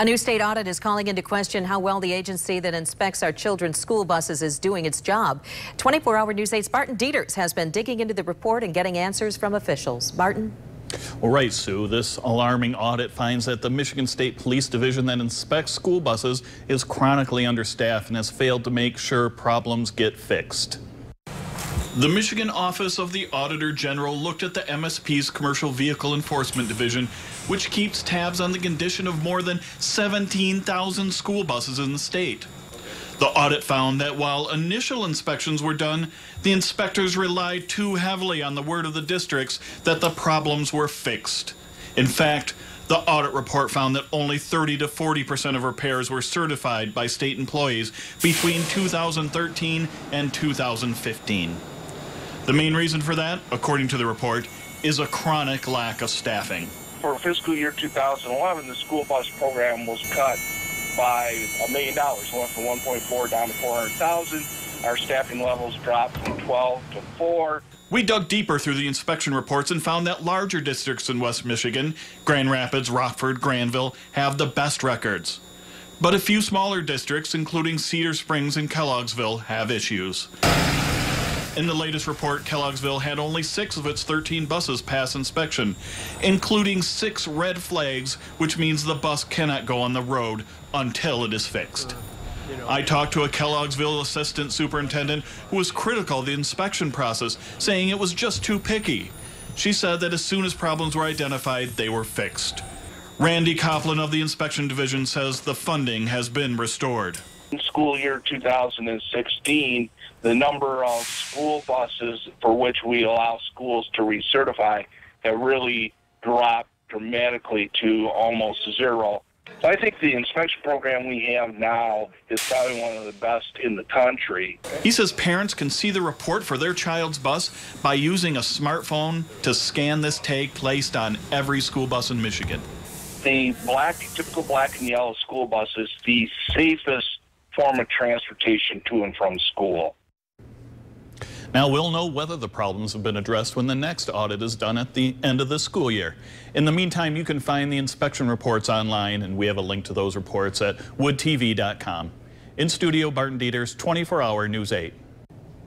A new state audit is calling into question how well the agency that inspects our children's school buses is doing its job. 24-hour News 8's Barton Deiters has been digging into the report and getting answers from officials. Barton? Well, right, Sue. This alarming audit finds that the Michigan State Police Division that inspects school buses is chronically understaffed and has failed to make sure problems get fixed. The Michigan Office of the Auditor General looked at the MSP's Commercial Vehicle Enforcement Division, which keeps tabs on the condition of more than 17,000 school buses in the state. The audit found that while initial inspections were done, the inspectors relied too heavily on the word of the districts that the problems were fixed. In fact, the audit report found that only 30 to 40 percent of repairs were certified by state employees between 2013 and 2015. The main reason for that, according to the report, is a chronic lack of staffing. For fiscal year 2011, the school bus program was cut by a million dollars, went from 1.4 down to 400,000. Our staffing levels dropped from 12 to 4. We dug deeper through the inspection reports and found that larger districts in West Michigan, Grand Rapids, Rockford, Grandville, have the best records. But a few smaller districts, including Cedar Springs and Kelloggsville, have issues. In the latest report, Kelloggsville had only six of its 13 buses pass inspection, including six red flags, which means the bus cannot go on the road until it is fixed. I talked to a Kelloggsville assistant superintendent who was critical of the inspection process, saying it was just too picky. She said that as soon as problems were identified, they were fixed. Randy Coplin of the inspection division says the funding has been restored. In school year 2016, the number of school buses for which we allow schools to recertify have really dropped dramatically to almost zero. So I think the inspection program we have now is probably one of the best in the country. He says parents can see the report for their child's bus by using a smartphone to scan this tag placed on every school bus in Michigan. The black, typical black and yellow school bus is the safest form of transportation to and from school. Now we'll know whether the problems have been addressed when the next audit is done at the end of the school year. In the meantime, you can find the inspection reports online, and we have a link to those reports at woodtv.com. In studio, Barton Deiters, 24-hour News 8.